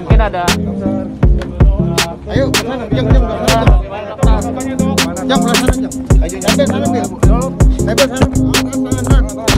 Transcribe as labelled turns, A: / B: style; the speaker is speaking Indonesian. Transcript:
A: mungkin ada ayo jam jam jam jam jam jam jam jam jam jam jam jam jam jam jam jam jam jam jam